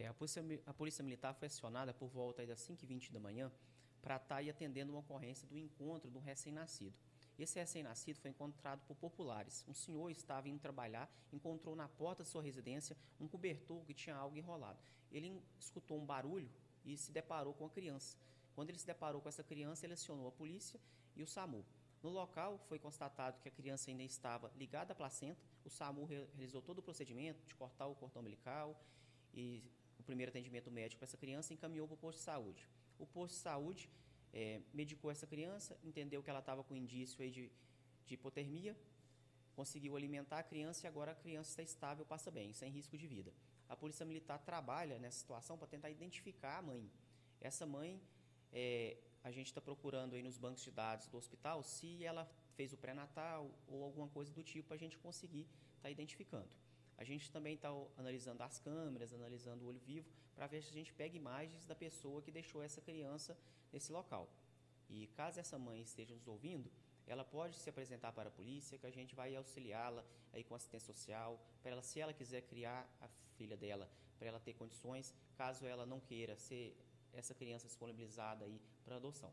É, a, polícia, a Polícia Militar foi acionada por volta das 5h20 da manhã para estar aí atendendo uma ocorrência do encontro de um recém-nascido. Esse recém-nascido foi encontrado por populares. Um senhor estava indo trabalhar, encontrou na porta de sua residência um cobertor que tinha algo enrolado. Ele escutou um barulho e se deparou com a criança. Quando ele se deparou com essa criança, ele acionou a polícia e o SAMU. No local, foi constatado que a criança ainda estava ligada à placenta. O SAMU realizou todo o procedimento de cortar o cordão umbilical primeiro atendimento médico para essa criança e encaminhou para o posto de saúde. O posto de saúde é, medicou essa criança, entendeu que ela estava com indício aí de, de hipotermia, conseguiu alimentar a criança e agora a criança está estável, passa bem, sem risco de vida. A Polícia Militar trabalha nessa situação para tentar identificar a mãe. Essa mãe, é, a gente está procurando aí nos bancos de dados do hospital se ela fez o pré-natal ou alguma coisa do tipo para a gente conseguir estar tá identificando. A gente também está analisando as câmeras, analisando o olho vivo, para ver se a gente pega imagens da pessoa que deixou essa criança nesse local. E caso essa mãe esteja nos ouvindo, ela pode se apresentar para a polícia, que a gente vai auxiliá-la aí com assistência social, para ela, se ela quiser criar a filha dela, para ela ter condições, caso ela não queira ser essa criança disponibilizada aí para adoção.